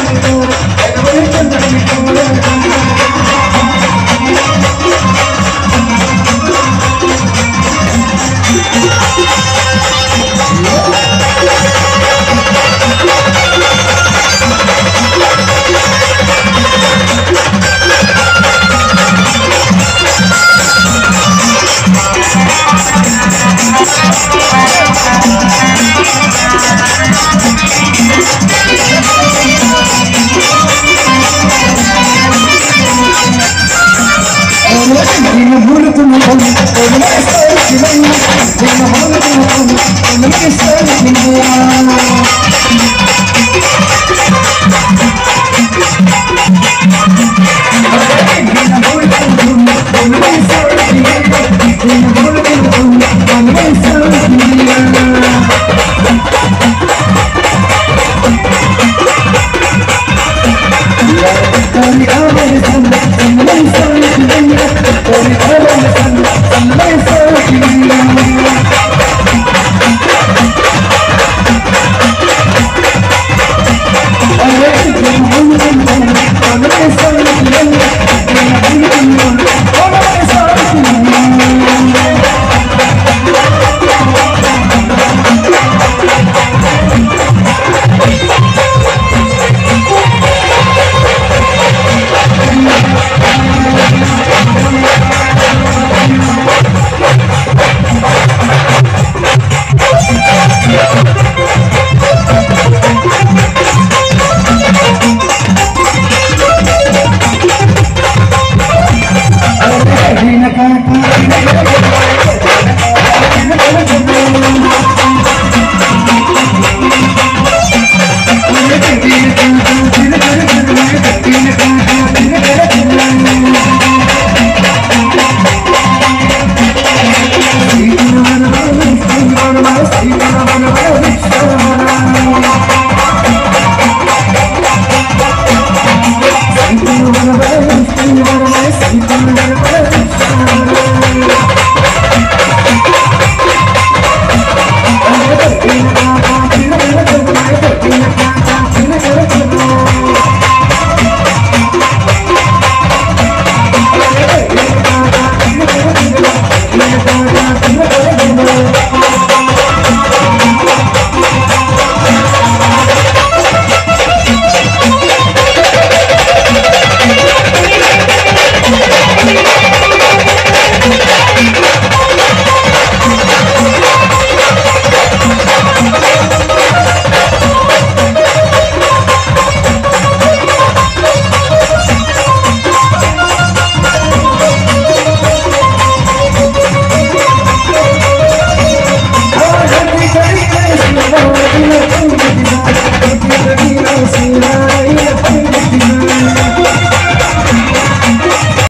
I'm Thank you.